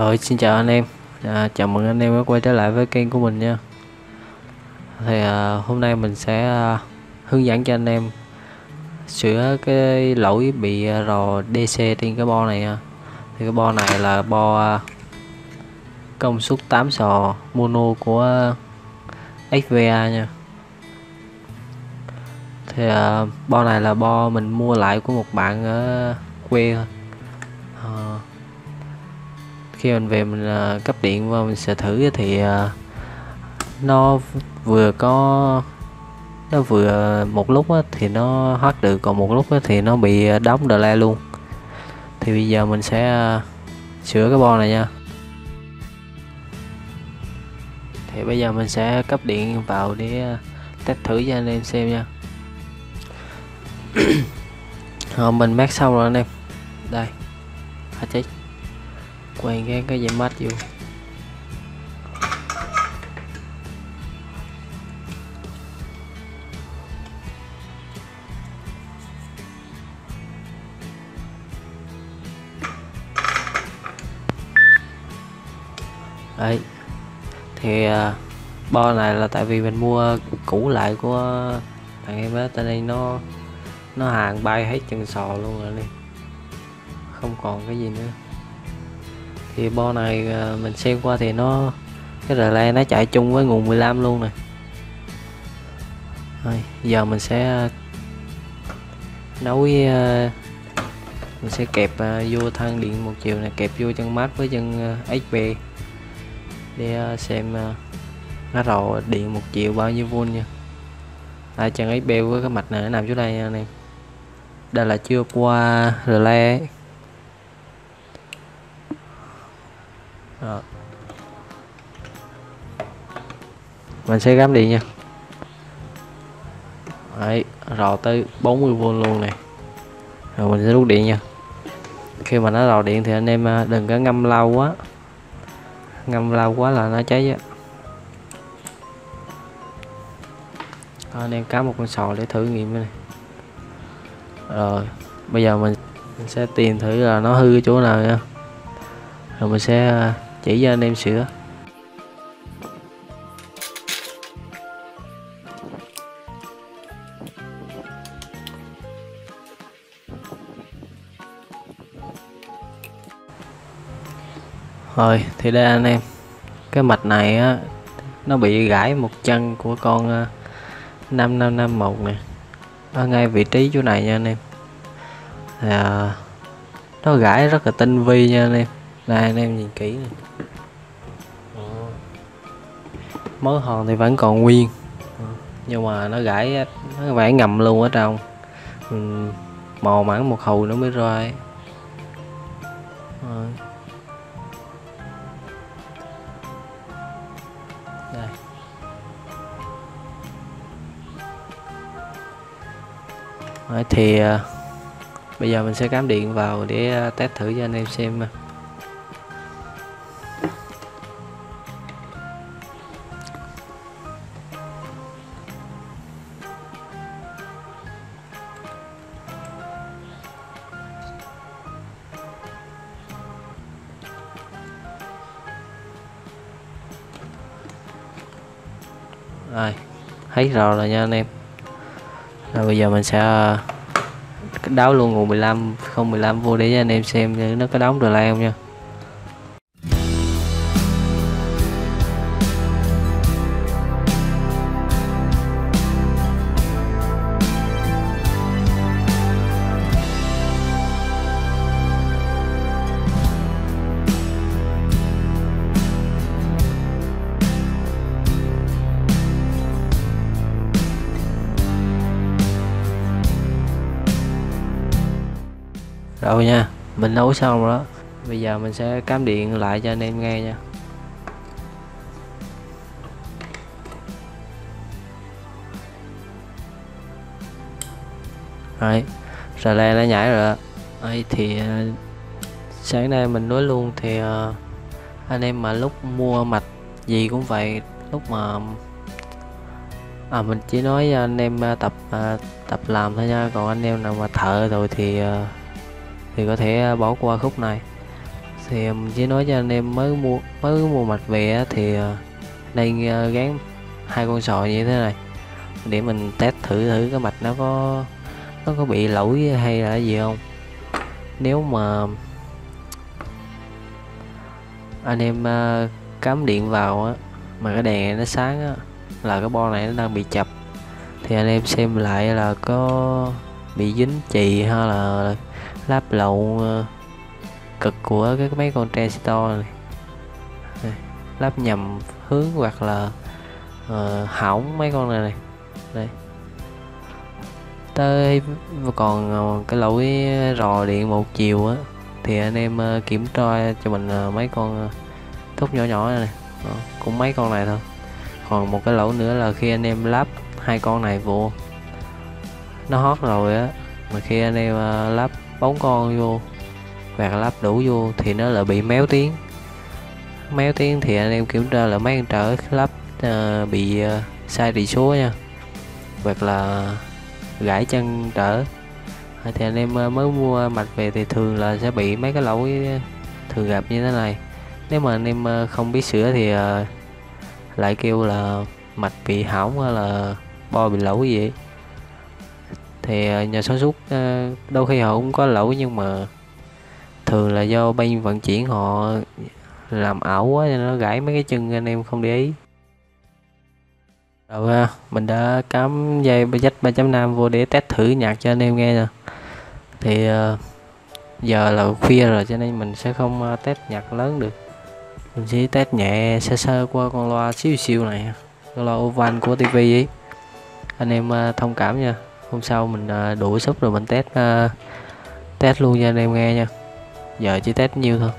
Rồi xin chào anh em. À, Chào mừng anh em đã quay trở lại với kênh của mình nha. Thì à, hôm nay mình sẽ à, hướng dẫn cho anh em sửa cái lỗi bị à, rò DC trên cái bo này nha. Thì cái bo này là bo à, công suất 8 sò mono của XVA nha. Thì à, bo này là bo mình mua lại của một bạn ở quê thôi khi mình về mình uh, cấp điện và mình sẽ thử thì uh, nó vừa có nó vừa một lúc á, thì nó thoát được còn một lúc á, thì nó bị đóng delay luôn. Thì bây giờ mình sẽ uh, sửa cái bo này nha. Thì bây giờ mình sẽ cấp điện vào để test thử cho anh em xem nha. Rồi, ờ, mình mát xong rồi anh em. Đây hết chết quay cái cái dây mắt vô. Đấy. Thì à, bo này là tại vì mình mua cũ lại của thằng em á tại đây nó nó hàng bay hết chân sò luôn rồi đi. Không còn cái gì nữa thì bo này à, mình xem qua thì nó cái relay nó chạy chung với nguồn 15 luôn nè. Rồi, giờ mình sẽ à, nối à, mình sẽ kẹp vô thân điện một chiều này kẹp vô chân mát với chân HP để xem nó rò điện một chiều bao nhiêu vôn nha. À, chân HP với cái mạch này nó nằm chỗ đây nha đây là chưa qua relay ấy. Đó. mình sẽ gắm điện nha. Đấy, rò tới 40V luôn này. Rồi mình sẽ rút điện nha. Khi mà nó rò điện thì anh em à, đừng có ngâm lâu quá. Ngâm lâu quá là nó cháy á. Anh em cắm một con sò để thử nghiệm này. Rồi bây giờ mình, mình sẽ tìm thử là nó hư chỗ nào nha. Rồi mình sẽ à, chỉ cho anh em sửa. Rồi thì đây anh em. Cái mạch này á nó bị gãy một chân của con à, 5551 nè. Ở ngay vị trí chỗ này nha anh em. À, nó gãy rất là tinh vi nha anh em. Đây anh em nhìn kỹ này mớ hòn thì vẫn còn nguyên. Ừ, nhưng mà nó gãy nó vẽ ngầm luôn ở trong. Ừ, mò mảng một hồi nó mới ra ấy. Ừ. đây. Đấy, thì à, bây giờ mình sẽ cắm điện vào để à, test thử cho anh em xem rồi thấy rồi rồi nha anh em. Rồi bây giờ mình sẽ ờ, đáo luôn nguồn 15 015 vô để cho anh em xem nó có đóng được lại không nha. Rồi nha. Mình nấu xong rồi đó. Bây giờ mình sẽ cắm điện lại cho anh em nghe nha. Rồi xà đây nó nhảy rồi ấy thì ờ, sáng nay mình nói luôn thì uh, anh em mà lúc mua mạch gì cũng vậy lúc mà à mình chỉ nói anh em ờ, tập uh, tập làm thôi nha. Còn anh em nào mà thợ rồi thì uh, thì có thể à, bỏ qua khúc này. Thì à, mình chỉ nói cho anh em mới mua mới mua mạch về thì à, nên gắn hai con sò như thế này. Để mình test thử thử cái mạch nó có nó có bị lỗi hay là gì không. Nếu mà anh em cắm điện vào á, mà cái đèn này nó sáng á, là cái bo này nó đang bị chập, thì anh em xem lại là có bị dính chì hay là láp lậu ờ, cực của cái mấy con transistor này. Lắp nhầm hướng hoặc là uh, hỏng mấy con này này. Đây. Tới còn ờ, cái lỗi rò điện một chiều á thì anh em kiểm tra cho mình mấy con ờ, thúc nhỏ nhỏ này, này. Đó, cũng mấy con này thôi. Còn một cái lỗi nữa là khi anh em lắp hai con này vô nó hót rồi á mà khi anh em lắp bóng con vô hoặc lắp đủ vô thì nó lại bị méo tiếng. Méo tiếng thì anh em kiểm tra là mấy con trở lắp uh, bị uh, sai tỷ số nha. Hoặc là gãy chân trở. Thì anh em ờ, mới mua mạch về thì thường là sẽ bị mấy cái lỗi thường gặp như thế này. Nếu mà anh em không biết sửa thì lại kêu là mạch bị hỏng hay là bo bị lỗi gì vậy thì ờ, nhà sản xuất ờ, đôi khi họ cũng có lỗi nhưng mà thường là do bên vận chuyển họ làm ảo quá nên nó gãy mấy cái chân anh em không để ý. Rồi ờ, mình đã cắm dây jack 3.5 vô để test thử nhạc cho anh em nghe nè. Thì giờ là khuya rồi cho nên mình sẽ không test nhạc lớn được. Mình chỉ test nhẹ sơ sơ qua con loa xíu xíu này, con loa oval của tivi ấy. Anh em thông cảm nha hôm sau mình à, đuổi đủ sức rồi mình test à, test luôn cho anh em nghe nha. Giờ chỉ test nhiêu thôi.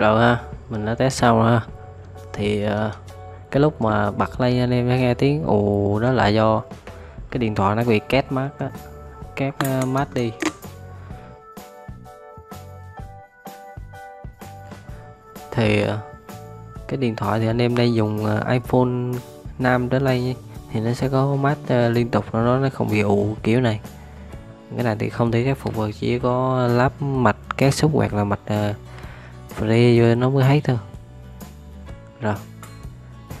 Rồi ha. Mình đã test xong rồi ha. Thì ờ, cái lúc mà bật lên anh em đã nghe tiếng ù đó là do cái điện thoại nó bị két mát á két uh, mát đi. Thì ờ, cái điện thoại thì anh em đang dùng iPhone 5 đến đây thì nó sẽ có mát liên tục nó nó không bị ù kiểu này. Cái này thì không thể khắc phục được chỉ có lắp mạch két xúc hoặc là mạch uh, free vô nó mới thấy thôi. Rồi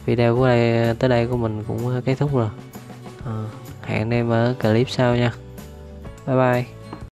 video của đây tới đây của mình cũng kết thúc rồi. À, hẹn anh em ở clip sau nha. Bye bye.